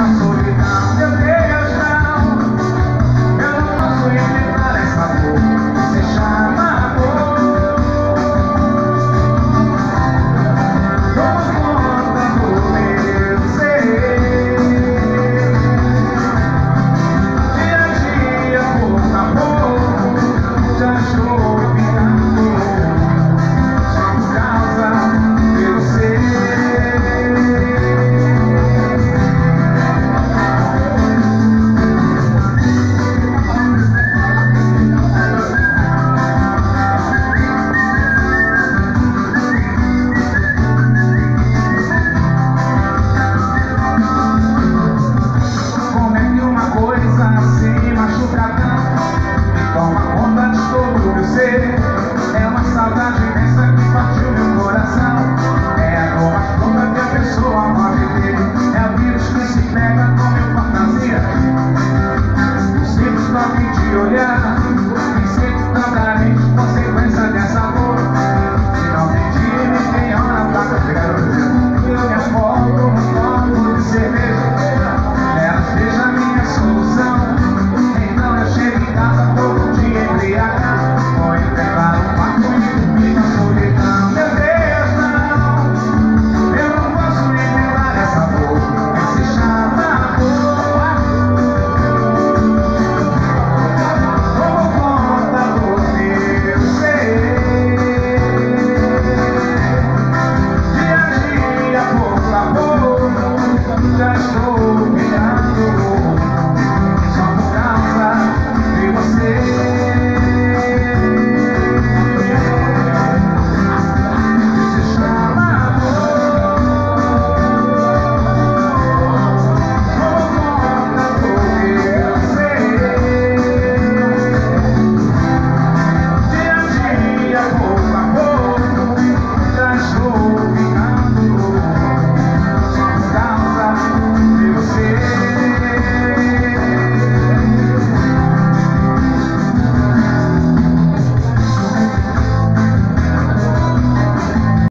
uma solidão, meu Deus.